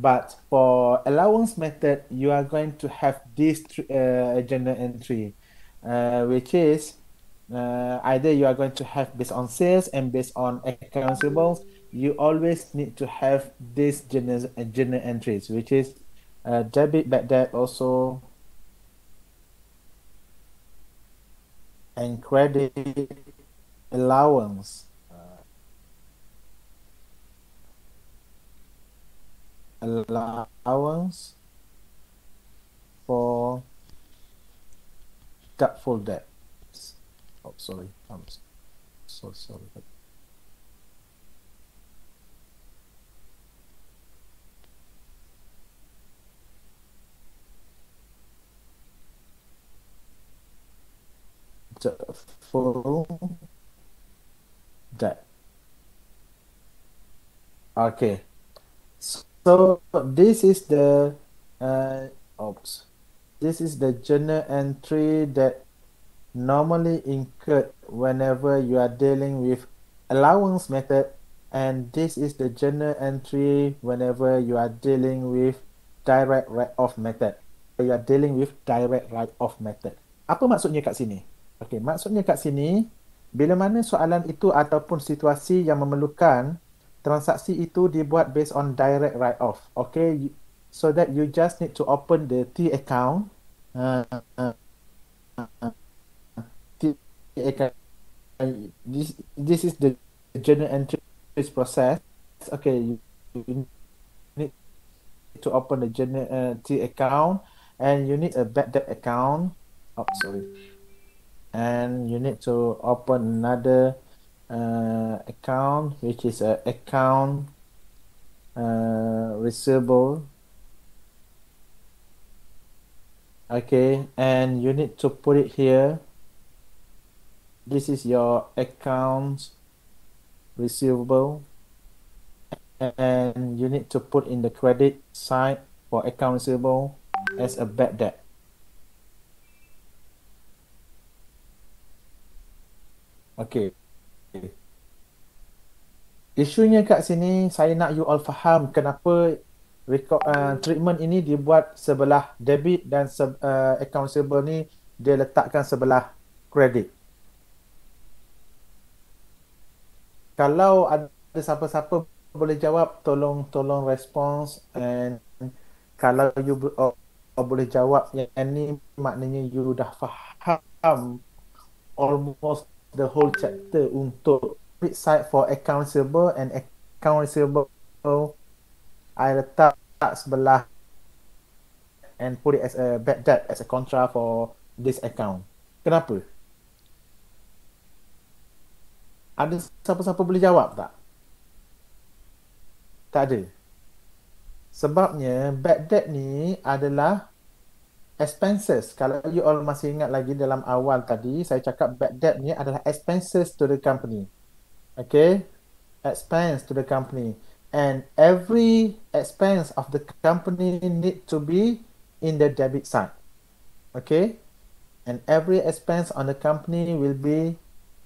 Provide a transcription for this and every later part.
But for allowance method, you are going to have this uh, journal entry, uh, which is uh, either you are going to have based on sales and based on accounts. You always need to have this journal, uh, entries, which is uh, debit, bad debt, also and credit allowance. Allowance for doubtful debts. Oh, sorry. I'm so sorry. Doubtful debt. Okay. So this is the uh, oops. This is the journal entry that normally incurred whenever you are dealing with allowance method and this is the journal entry whenever you are dealing with direct write-off method. You are dealing with direct write-off method. Apa maksudnya kat sini? Okey, maksudnya kat sini bila mana soalan itu ataupun situasi yang memerlukan transaksi itu dibuat based on direct write off okay so that you just need to open the T account. Uh, uh, uh, T account. This this is the journal entry process. Okay you, you need to open the journal uh, T account and you need a bad debt account. Oh sorry. And you need to open another uh, account which is a account uh, receivable. Okay and you need to put it here. This is your account receivable. And you need to put in the credit side for account receivable as a bad debt. Okay Isunya kat sini saya nak you all faham kenapa record, uh, treatment ini dibuat sebelah debit dan se uh, account receivable ni dia letakkan sebelah credit. Kalau ada siapa-siapa boleh jawab tolong tolong response and kalau you oh, oh, boleh jawab yang ni maknanya you dah faham almost the whole chapter untuk side for account receivable and account receivable I letak sebelah and put it as a bad debt as a contra for this account. Kenapa? Ada siapa-siapa boleh jawab tak? Tak ada. Sebabnya bad debt ni adalah expenses. Kalau you all masih ingat lagi dalam awal tadi, saya cakap bad debt ni adalah expenses to the company. Okay, expense to the company. And every expense of the company need to be in the debit side. Okay, and every expense on the company will be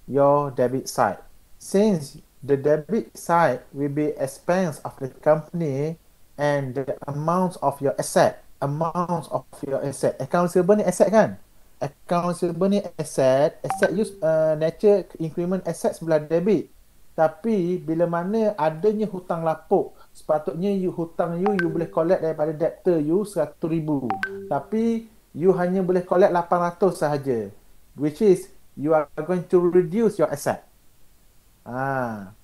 your debit side. Since the debit side will be expense of the company and the amount of your asset amount of your asset. Account receivable ni asset kan? Account receivable ni asset. Asset use uh, nature increment asset sebelah debit. Tapi bila mana adanya hutang lapuk, sepatutnya you hutang you you boleh collect daripada debtor you ribu. Tapi you hanya boleh collect 800 sahaja. Which is you are going to reduce your asset. Ah.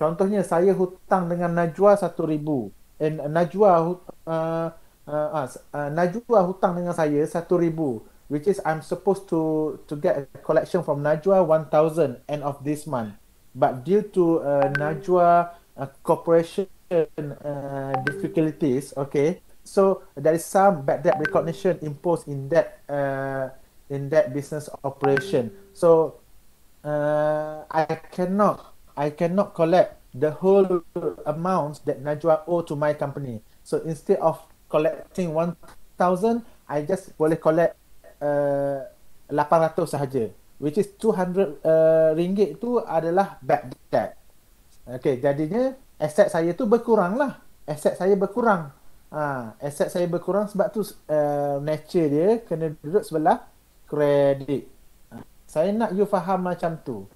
Contohnya saya hutang dengan Najwa ribu. And Najwa uh, uh, uh, uh, Najwa hutang dengan saya satu ribu, which is I'm supposed to to get a collection from Najwa 1000 end of this month but due to uh, Najwa uh, corporation uh, difficulties okay so there is some bad debt recognition imposed in that uh, in that business operation. So uh, I cannot I cannot collect the whole amount that Najwa owe to my company. So instead of collecting 1000 I just boleh collect uh, 800 sahaja which is 200 uh, ringgit tu adalah bad debt okay jadinya aset saya tu berkurang lah aset saya berkurang Ha, aset saya berkurang sebab tu uh, nature dia kena duduk sebelah kredit. Ha, saya nak you faham macam tu.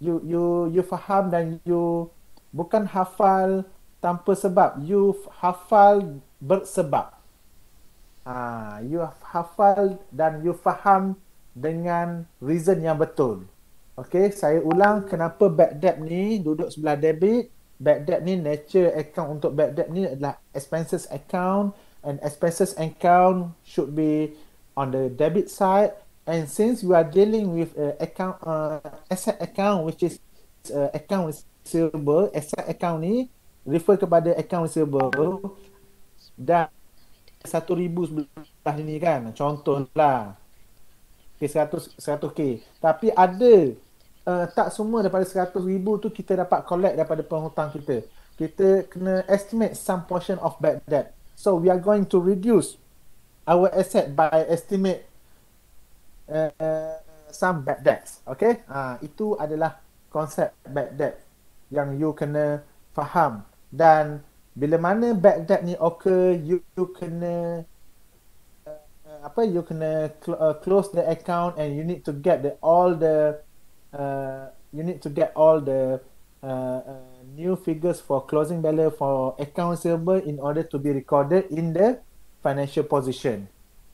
You you you faham dan you bukan hafal tanpa sebab. You hafal bersebab. Ha, you hafal dan you faham dengan reason yang betul. Okay, saya ulang kenapa bad debt ni duduk sebelah debit. Bad debt ni nature account. Untuk bad debt ni adalah expenses account and expenses account should be on the debit side. And since you are dealing with a account uh, asset account which is uh, account receivable asset account ni refer kepada account receivable dan satu ribu sebelah ni kan. Contohlah okay, 100 100k tapi ada uh, tak semua daripada 100 ribu tu kita dapat collect daripada penghutang kita. Kita kena estimate some portion of bad debt. So we are going to reduce our asset by estimate uh, some bad debts. Okay? Uh, itu adalah konsep bad debt yang you kena faham. Dan bila mana bad debt ni occur, you, you kena apa you kena cl- uh, close the account and you need to get the all the uh, you need to get all the uh, uh, new figures for closing balance for account receivable in order to be recorded in the financial position.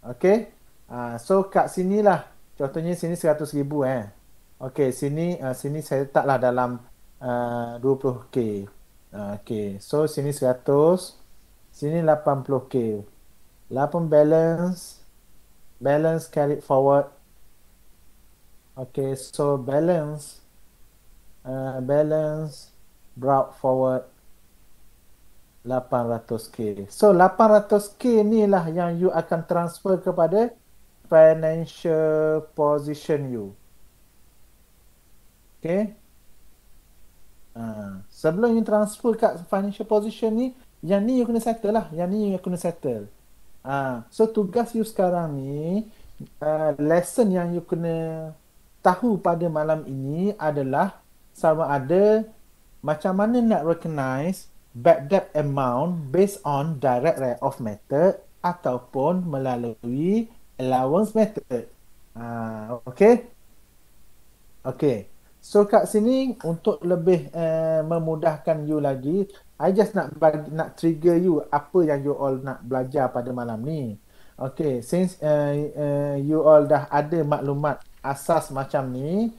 Okay. Uh, so kat sini lah. Contohnya sini 100 ribu eh. Okay. Sini uh, sini saya letaklah dalam uh, 20k. Uh, okay. So sini 100. Sini 80k. 8 balance. Balance carried forward Okay, so balance, uh, balance brought forward 800k. So 800k ni lah yang you akan transfer kepada financial position you. Okay. Uh, sebelum you transfer kat financial position ni, yang ni you kena settle lah. Yang ni you kena settle. Uh, so tugas you sekarang ni, uh, lesson yang you kena tahu pada malam ini adalah sama ada macam mana nak recognize bad debt amount based on direct write-off method ataupun melalui allowance method. Ha, okay? Okay. So kat sini untuk lebih uh, memudahkan you lagi, I just nak bagi, nak trigger you apa yang you all nak belajar pada malam ni. Okay, since uh, uh, you all dah ada maklumat asas macam ni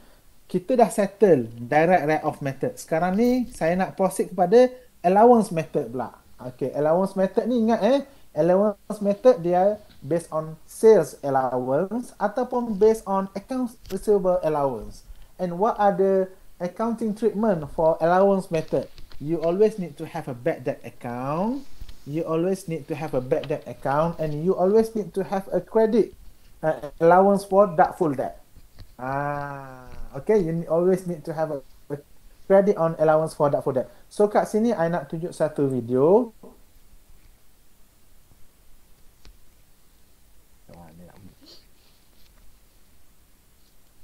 kita dah settle direct write off method. Sekarang ni saya nak proceed kepada allowance method pula. Okay allowance method ni ingat eh? Allowance method dia based on sales allowance ataupun based on accounts receivable allowance. And what are the accounting treatment for allowance method you always need to have a bad debt account you always need to have a bad debt account and you always need to have a credit uh, allowance for doubtful debt Ah, okay. You always need to have a, a credit on allowance for for that. So kat sini I nak tunjuk satu video.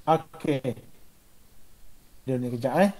Okay. Dia ni kejap eh.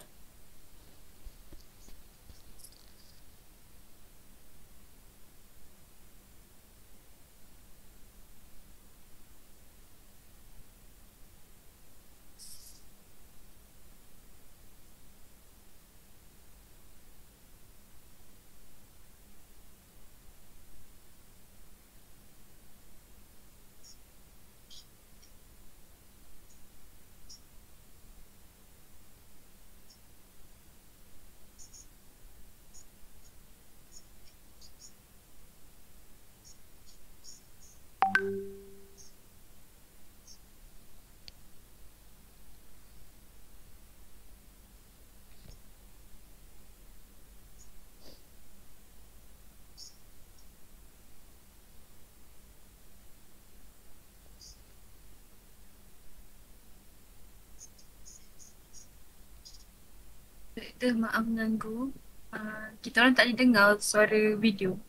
Doktor, maaf mengganggu. Uh, kita orang tak boleh dengar suara video.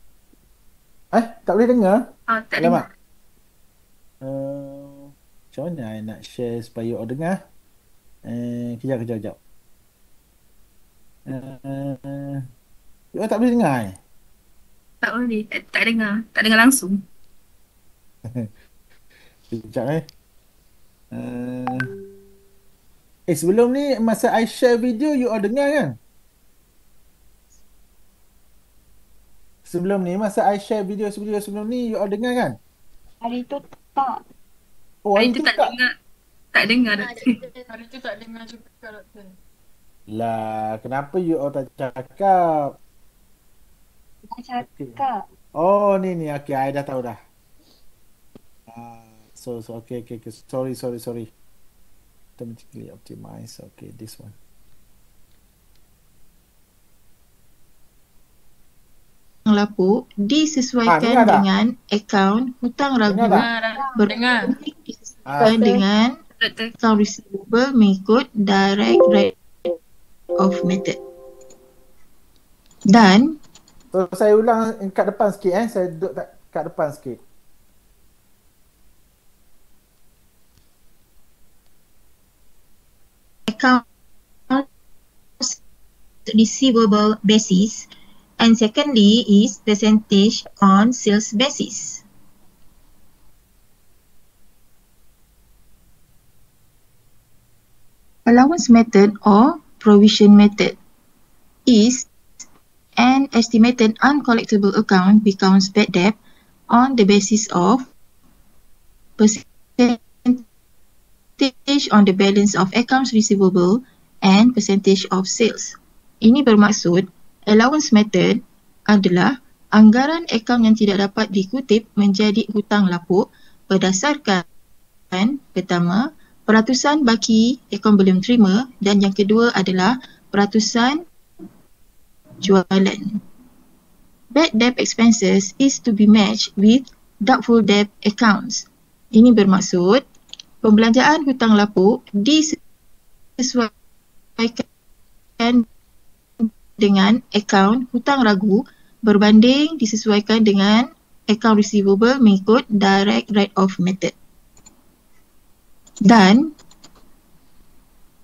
Eh, tak boleh dengar? Ah, tak dengar. Uh, macam mana I nak share supaya orang dengar? Eh, kejap, kejap, kejap. Uh, uh, tak boleh dengar eh? Tak boleh. Tak, tak dengar. Tak dengar langsung. Sekejap eh. Uh, eh sebelum ni masa I share video you all dengar kan? Sebelum ni masa I share video video sebelum ni you all dengar kan? Hari tu tak. Oh, Hari tu tak dengar. Tak dengar. Doktor. Hari tu tak dengar juga doktor. Lah, kenapa you all tak cakap? Dah cakap. Oh, ni ni. Okay, I dah tahu dah. Ah, so, so, okay, okay, okay. Sorry, sorry, sorry. Automatically optimize. Okay, this one. lapuk Ah, disesuaikan tak? dengan akaun hutang ragu Dengar. Ber- dengar. disesuaikan Ah. dengan akaun receivable mengikut direct rate of method. Dan So, saya ulang kat depan sikit eh. Saya duduk kat depan sikit. Account receivable basis and secondly is percentage on sales basis. Allowance method or provision method is an estimated uncollectible account becomes bad debt on the basis of percentage on the balance of accounts receivable and percentage of sales. Ini bermaksud allowance method adalah anggaran akaun yang tidak dapat dikutip menjadi hutang lapuk berdasarkan pertama peratusan baki akaun belum terima dan yang kedua adalah peratusan jualan. Bad debt expenses is to be matched with doubtful debt accounts. Ini bermaksud pembelanjaan hutang lapuk disesuaikan dengan akaun hutang ragu berbanding disesuaikan dengan akaun receivable mengikut direct rate of method. Dan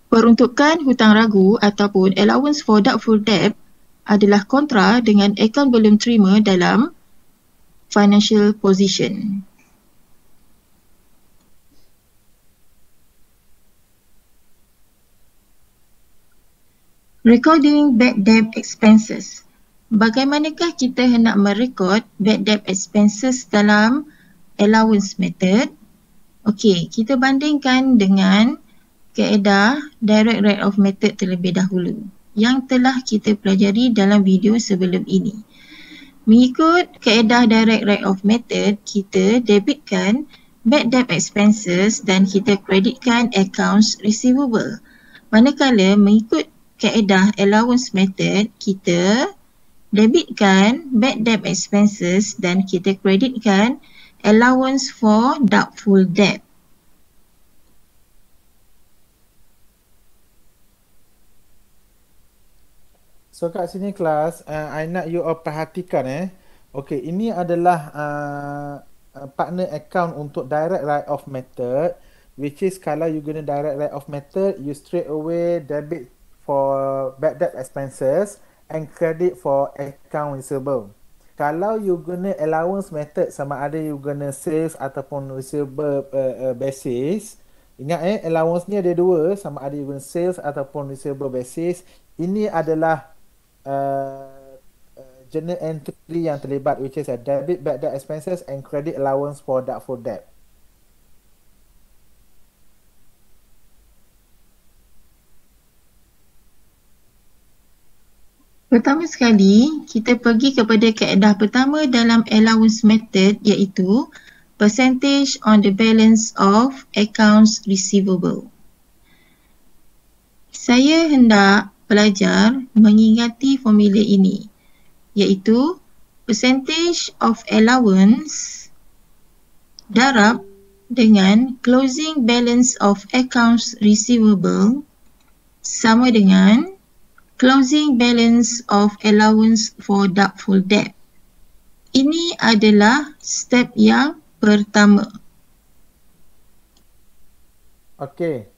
peruntukan hutang ragu ataupun allowance for doubtful debt adalah kontra dengan akaun belum terima dalam financial position. Recording bad debt expenses. Bagaimanakah kita hendak merekod bad debt expenses dalam allowance method? Okey, kita bandingkan dengan kaedah direct rate of method terlebih dahulu yang telah kita pelajari dalam video sebelum ini. Mengikut kaedah direct rate of method, kita debitkan bad debt expenses dan kita kreditkan accounts receivable. Manakala mengikut kaedah allowance method, kita debitkan bad debt expenses dan kita kreditkan allowance for doubtful debt. So kat sini kelas, uh, I nak you all perhatikan eh. Okay, ini adalah uh, uh, partner account untuk direct write off method which is kalau you guna direct write off method, you straight away debit for bad debt expenses and credit for account receivable. Kalau you guna allowance method sama ada you guna sales ataupun receivable uh, uh, basis, ingat eh allowance ni ada dua sama ada you guna sales ataupun receivable basis. Ini adalah uh, uh, journal entry yang terlibat which is a debit bad debt expenses and credit allowance for doubtful debt. Pertama sekali, kita pergi kepada kaedah pertama dalam allowance method iaitu percentage on the balance of accounts receivable. Saya hendak pelajar mengingati formula ini iaitu percentage of allowance darab dengan closing balance of accounts receivable sama dengan closing balance of allowance for doubtful debt. Ini adalah step yang pertama. Okay.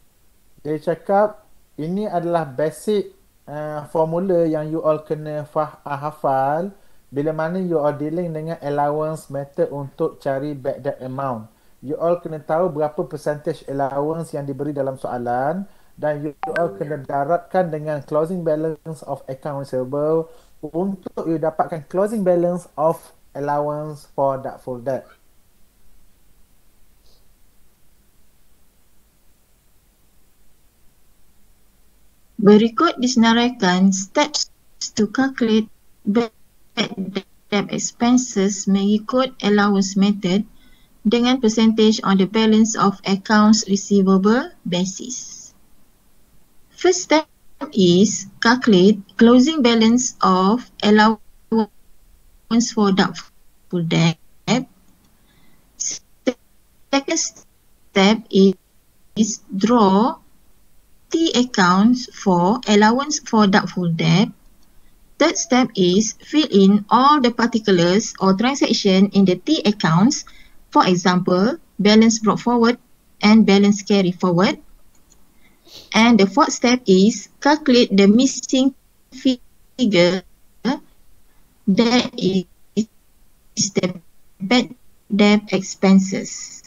Dia cakap ini adalah basic uh, formula yang you all kena fah uh, hafal bila mana you are dealing dengan allowance method untuk cari bad debt amount. You all kena tahu berapa percentage allowance yang diberi dalam soalan dan you all kena daratkan dengan closing balance of account receivable untuk you dapatkan closing balance of allowance for doubtful debt. Berikut disenaraikan steps to calculate bad debt expenses mengikut allowance method dengan percentage on the balance of accounts receivable basis. First step is calculate closing balance of allowance for doubtful debt. Second step is, draw T accounts for allowance for doubtful debt. Third step is fill in all the particulars or transaction in the T accounts. For example, balance brought forward and balance carry forward. And the fourth step is calculate the missing figure that is the bad debt expenses.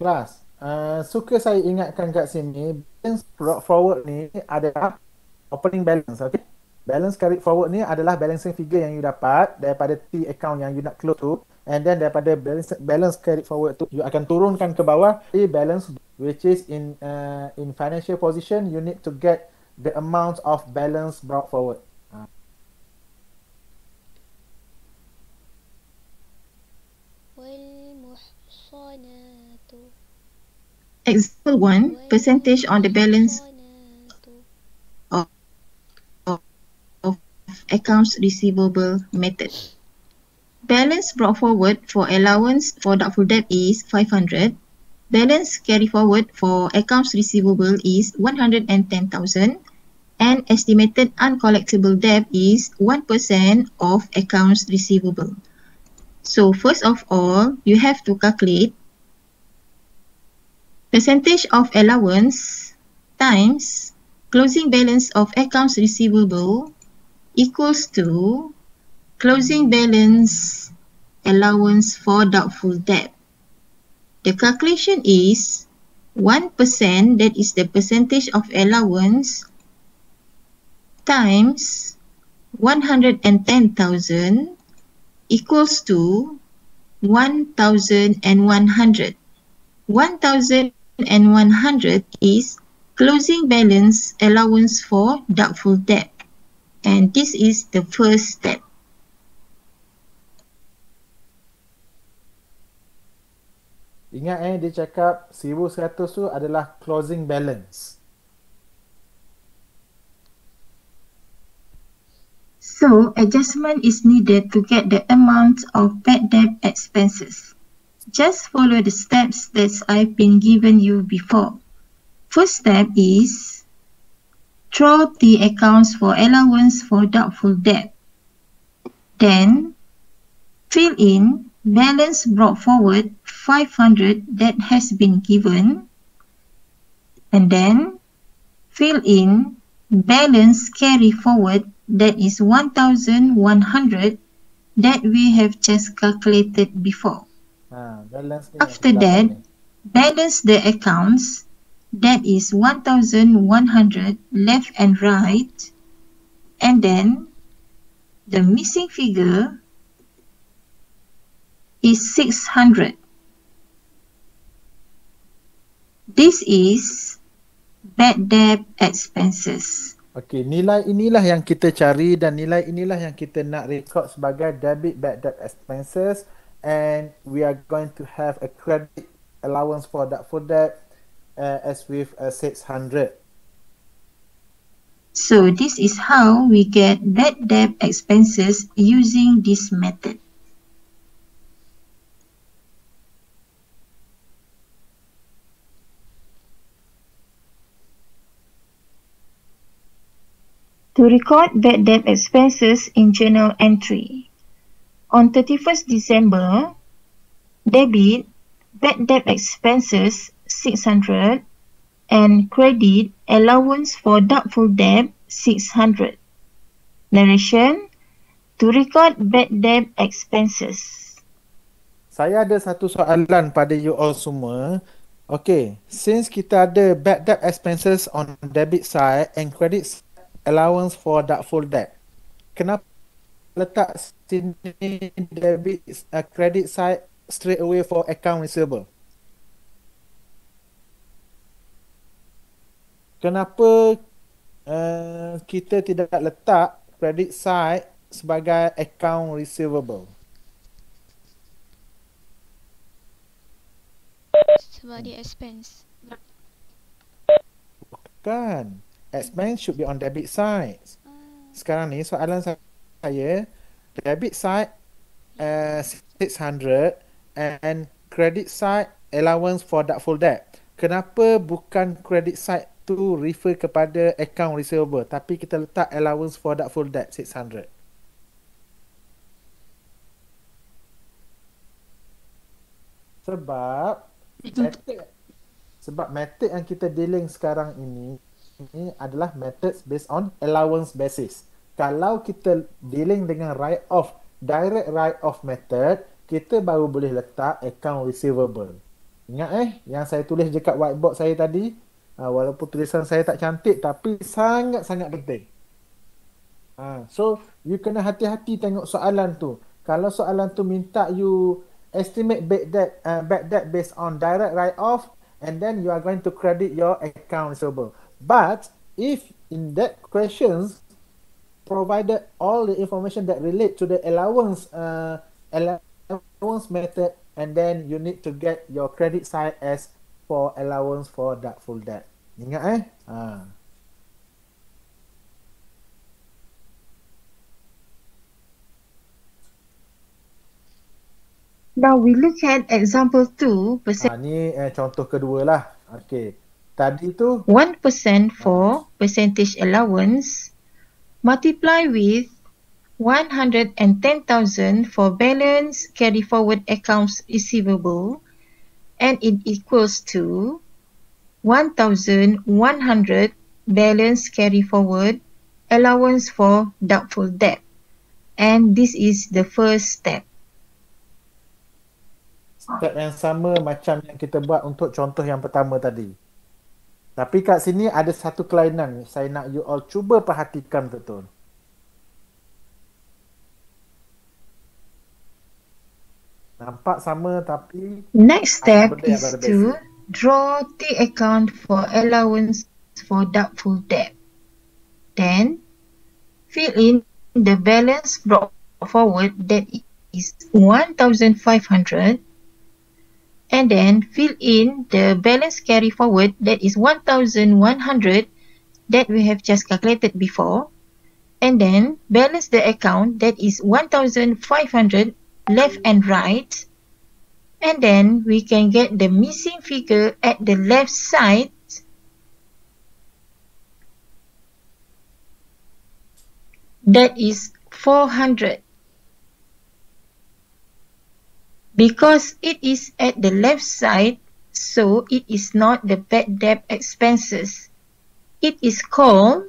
Kelas. Uh, suka saya ingatkan kat sini balance brought forward ni adalah opening balance okay balance carried forward ni adalah balancing figure yang you dapat daripada T account yang you nak close tu and then daripada balance balance carried forward tu you akan turunkan ke bawah A balance which is in uh, in financial position, you need to get the amount of balance brought forward. Example 1, percentage on the balance of, of, of accounts receivable method. Balance brought forward for allowance for doubtful debt is 500 Balance carry forward for accounts receivable is 110,000 and estimated uncollectible debt is 1% of accounts receivable. So first of all, you have to calculate percentage of allowance times closing balance of accounts receivable equals to closing balance allowance for doubtful debt. The calculation is 1% that is the percentage of allowance times 110,000 equals to 1,100. 1,100 is closing balance allowance for doubtful debt. And this is the first step. Ingat eh dia cakap 1100 tu adalah closing balance So, adjustment is needed to get the amount of bad debt expenses. Just follow the steps that I've been given you before. First step is draw the accounts for allowance for doubtful debt. Then, fill in balance brought forward 500 that has been given. And then, fill in balance carry forward that is 1100 that we have just calculated before. yang After that, dapat ni. balance the accounts that is 1100 left and right and then the missing figure is 600. This is bad debt expenses. Okey, nilai inilah yang kita cari dan nilai inilah yang kita nak record sebagai debit bad debt expenses and we are going to have a credit allowance for that for that uh, as with uh, 600. So this is how we get bad debt expenses using this method. To record bad debt expenses in journal entry. On 31st December, debit bad debt expenses 600 and credit allowance for doubtful debt 600. Narration to record bad debt expenses. Saya ada satu soalan pada you all semua. Okay, since kita ada bad debt expenses on debit side and credit allowance for doubtful debt, kenapa letak sini debit uh, credit side straight away for account receivable? Kenapa uh, kita tidak letak credit side sebagai account receivable? Sebab dia expense. Kan? Expense should be on debit side. Ah, Sekarang ni soalan sa- saya, debit side uh, 600 and credit side allowance for doubtful debt. Kenapa bukan credit side tu refer kepada account receivable tapi kita letak allowance for doubtful debt 600? Sebab method sebab method yang kita dealing sekarang ini ini adalah methods based on allowance basis. Kalau kita dealing dengan write off, direct write off method, kita baru boleh letak account receivable. Ingat eh, yang saya tulis dekat whiteboard saya tadi, uh, walaupun tulisan saya tak cantik tapi sangat-sangat penting. Ha, so, you kena hati-hati tengok soalan tu. Kalau soalan tu minta you estimate bad debt, uh, bad debt based on direct write off and then you are going to credit your account receivable. But if in that questions provided all the information that relate to the allowance uh, allowance method and then you need to get your credit side as for allowance for doubtful debt. Ingat eh? Ha. Now we look at example 2, percent ha ni eh, contoh kedua lah. Okey. Tadi tu 1% for percentage allowance multiply with 110,000 for balance carry forward accounts receivable and it equals to 1,100 balance carry forward allowance for doubtful debt. And this is the first step. step yang sama macam yang kita buat untuk contoh yang pertama tadi. Tapi kat sini ada satu kelainan. Saya nak you all cuba perhatikan betul. Nampak sama tapi Next step is to draw the account for allowance for doubtful debt. Then fill in the balance brought forward that is 1,500 and then fill in the balance carry forward that is 1,100 that we have just calculated before. And then balance the account that is 1,500 left and right. And then we can get the missing figure at the left side. That is 400 because it is at the left side so it is not the bad debt expenses it is called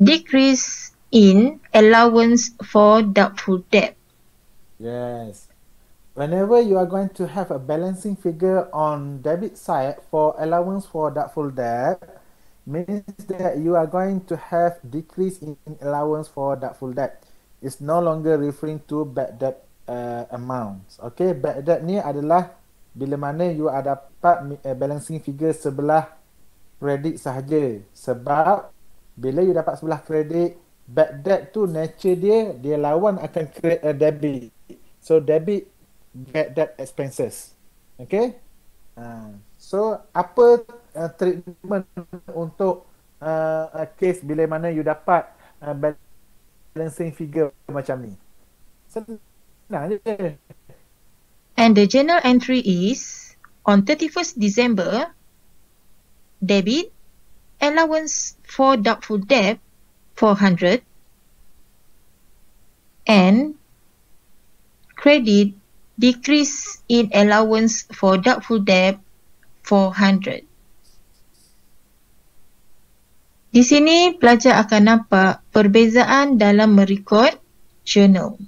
decrease in allowance for doubtful debt Yes. Whenever you are going to have a balancing figure on debit side for allowance for doubtful debt, means that you are going to have decrease in allowance for doubtful debt. It's no longer referring to bad debt uh, amounts. Okay, bad debt ni adalah bila mana you ada dapat uh, balancing figure sebelah kredit sahaja. Sebab bila you dapat sebelah kredit, bad debt tu nature dia dia lawan akan cre- uh, debit. So debit bad debt expenses. Okay? Uh, so apa uh, treatment untuk uh, uh, case bila mana you dapat uh, balancing figure macam ni? Senang je. And the journal entry is on 31st December, debit, allowance for doubtful debt 400 and credit decrease in allowance for doubtful debt 400. Di sini pelajar akan nampak perbezaan dalam merekod journal.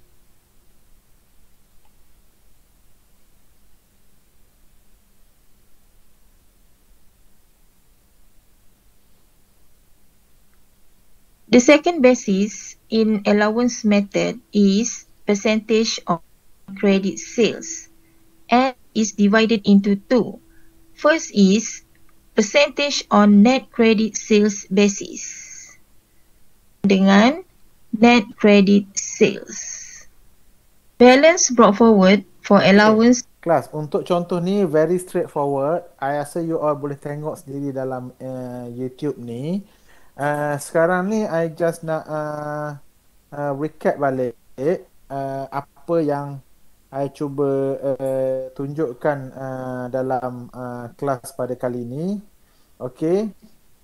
The second basis in allowance method is percentage of credit sales and is divided into two. First is percentage on net credit sales basis dengan net credit sales. Balance brought forward for allowance Kelas, untuk contoh ni very straightforward. I rasa you all boleh tengok sendiri dalam uh, YouTube ni. Uh, sekarang ni I just nak uh, uh, recap balik uh, apa yang I cuba uh, tunjukkan uh, dalam uh, kelas pada kali ini. Okay.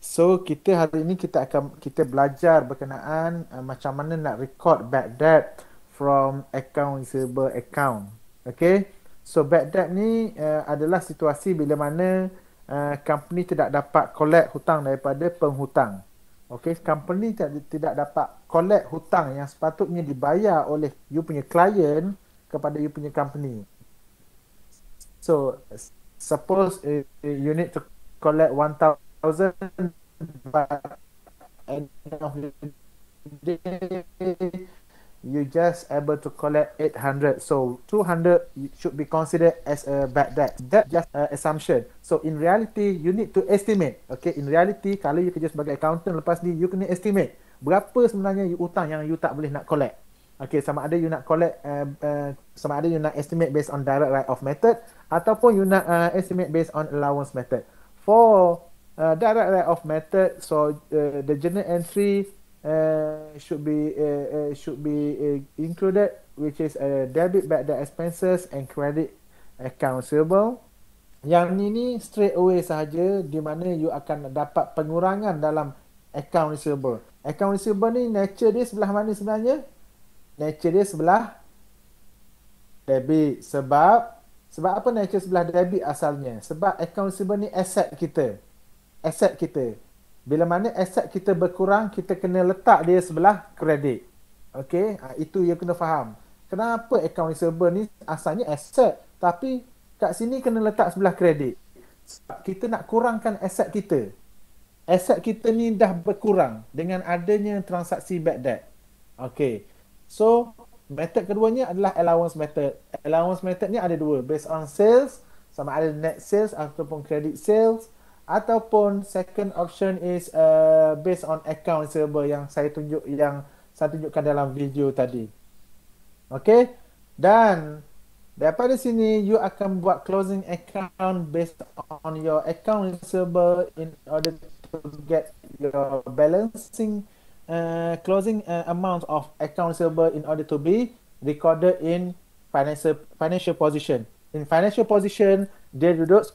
So kita hari ini kita akan kita belajar berkenaan uh, macam mana nak record bad debt from account receivable account. Okay. So bad debt ni uh, adalah situasi bila mana uh, company tidak dapat collect hutang daripada penghutang. Okay, company tidak, tidak dapat collect hutang yang sepatutnya dibayar oleh you punya client kepada you punya company. So suppose uh, you need to collect 1000 but end of the day you just able to collect 800 so 200 should be considered as a bad debt. That just a assumption. So in reality you need to estimate okay? In reality kalau you kerja sebagai accountant lepas ni you kena estimate berapa sebenarnya you hutang yang you tak boleh nak collect. Okay sama ada you nak collect uh, uh, sama ada you nak estimate based on direct write off method ataupun you nak uh, estimate based on allowance method. For uh, direct write off method so uh, the journal entry uh, should be uh, uh, should be uh, included which is a uh, debit bad debt expenses and credit account receivable. Yang ni ni straight away sahaja di mana you akan dapat pengurangan dalam account receivable. Account receivable ni nature dia sebelah mana sebenarnya? Nature dia sebelah debit. Sebab sebab apa nature sebelah debit asalnya? Sebab account receivable ni asset kita. Asset kita bila mana aset kita berkurang, kita kena letak dia sebelah kredit. Okey, ha, itu yang kena faham. Kenapa account receivable ni asalnya aset tapi kat sini kena letak sebelah kredit. Sebab kita nak kurangkan aset kita. Aset kita ni dah berkurang dengan adanya transaksi bad debt. Okey. So, method keduanya adalah allowance method. Allowance method ni ada dua, based on sales sama ada net sales ataupun credit sales ataupun second option is uh, based on account server yang saya tunjuk yang saya tunjukkan dalam video tadi. Okay. Dan daripada sini you akan buat closing account based on your account server in order to get your balancing uh, closing uh, amount of account server in order to be recorded in financial financial position. In financial position dia duduk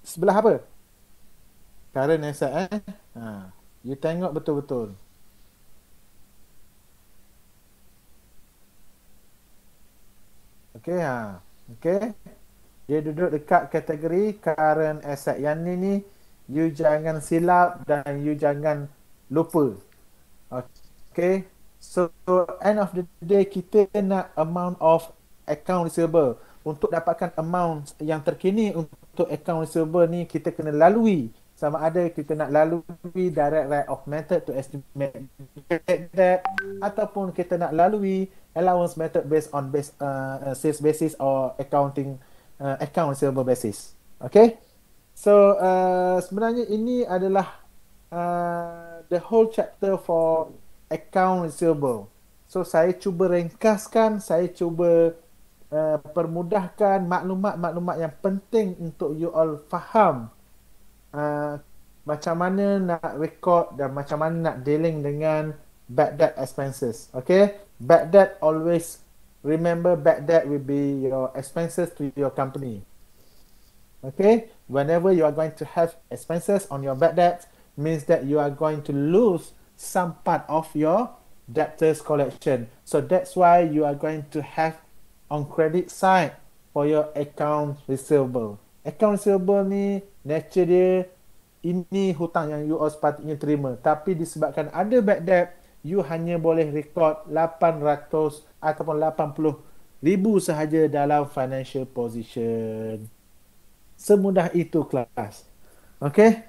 sebelah apa? Current asset eh. Ha. You tengok betul-betul. Okay ha. Okay. Dia duduk dekat kategori current asset. Yang ni ni you jangan silap dan you jangan lupa. Okay. So end of the day kita nak amount of account receivable. Untuk dapatkan amount yang terkini untuk account receivable ni kita kena lalui sama ada kita nak lalui direct write off method to estimate that ataupun kita nak lalui allowance method based on base uh, sales basis or accounting uh, account receivable basis. Okay? So uh, sebenarnya ini adalah uh, the whole chapter for account receivable. So saya cuba ringkaskan saya cuba uh, permudahkan maklumat-maklumat yang penting untuk you all faham Uh, macam mana nak record dan macam mana nak dealing dengan bad debt expenses. Okay? Bad debt always remember bad debt will be your expenses to your company. Okay? Whenever you are going to have expenses on your bad debt means that you are going to lose some part of your debtors collection. So that's why you are going to have on credit side for your account receivable. Account receivable ni nature dia ini hutang yang you all sepatutnya terima tapi disebabkan ada bad debt you hanya boleh record 800 ataupun 80 ribu sahaja dalam financial position. Semudah itu kelas. Okay?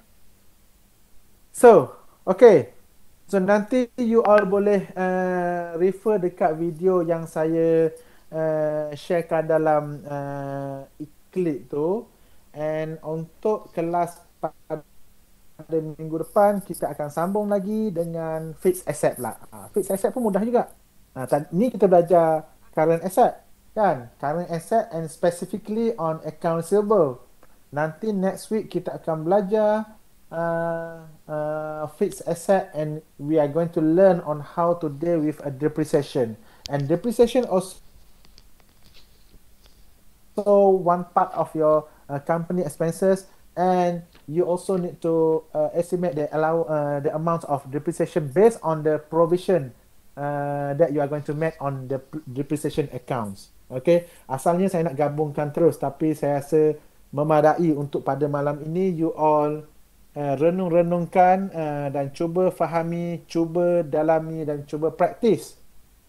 So, okay. So nanti you all boleh uh, refer dekat video yang saya uh, sharekan dalam uh, iklik tu. And untuk kelas pada minggu depan kita akan sambung lagi dengan fixed asset lah. Uh, fixed asset pun mudah juga. Uh, ni kita belajar current asset kan current asset and specifically on account receivable nanti next week kita akan belajar uh, uh, fixed asset and we are going to learn on how to deal with a depreciation and depreciation also so one part of your uh, company expenses and you also need to uh, estimate the allow uh, the amount of depreciation based on the provision uh, that you are going to make on the depreciation accounts Okay, asalnya saya nak gabungkan terus tapi saya rasa memadai untuk pada malam ini you all uh, renung-renungkan uh, dan cuba fahami, cuba dalami dan cuba praktis.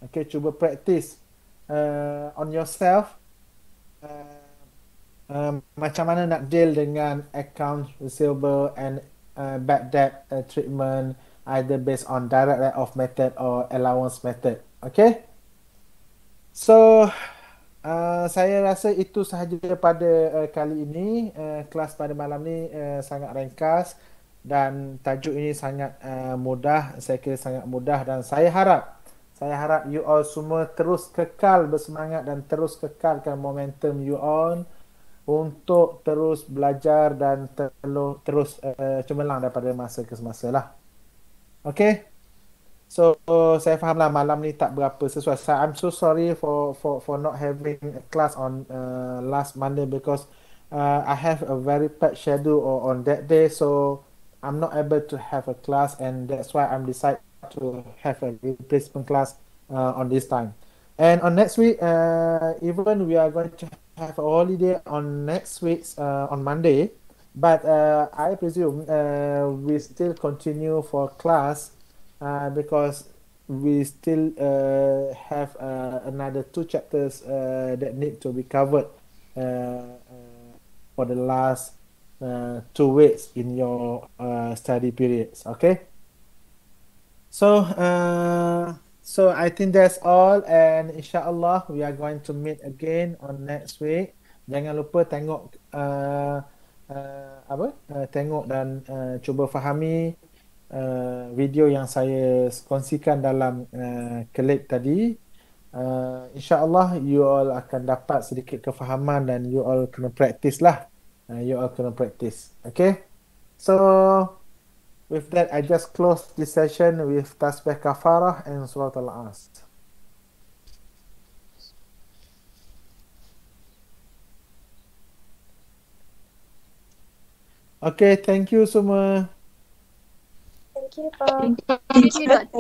Okay, cuba praktis uh, on yourself. Uh, uh, macam mana nak deal dengan account receivable and uh, bad debt uh, treatment either based on direct write-off method or allowance method. Okay? So, Uh, saya rasa itu sahaja pada uh, kali ini. Uh, kelas pada malam ni uh, sangat ringkas dan tajuk ini sangat uh, mudah. Saya kira sangat mudah dan saya harap saya harap you all semua terus kekal bersemangat dan terus kekalkan momentum you all untuk terus belajar dan terus uh, cemerlang daripada masa ke semasa lah. Okay? So saya fahamlah malam ni tak berapa sesuai. So, I'm so sorry for for for not having a class on uh, last Monday because uh, I have a very packed schedule on that day. So I'm not able to have a class, and that's why I'm decided to have a replacement class uh, on this time. And on next week, uh, even we are going to have a holiday on next week's uh, on Monday, but uh, I presume uh, we still continue for class uh, because we still uh, have uh, another two chapters uh, that need to be covered uh, uh, for the last uh, two weeks in your uh, study periods. Okay. So, uh, so I think that's all, and inshallah we are going to meet again on next week. Jangan lupa tengok uh, uh, apa? Uh, tengok dan uh, cuba fahami uh, video yang saya kongsikan dalam uh, klip tadi. Uh, insyaallah you all akan dapat sedikit kefahaman dan you all kena practice lah. Uh, you all kena practice. Okay? So with that I just close this session with tasbih kafarah and surat al-as Okay, thank you semua. Thank you, Pak. Thank you, Doktor.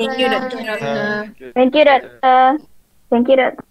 Thank you, Doctor. Thank you, Doctor.